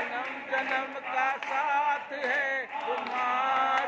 जन्म जन्म का साथ है तुम्हारा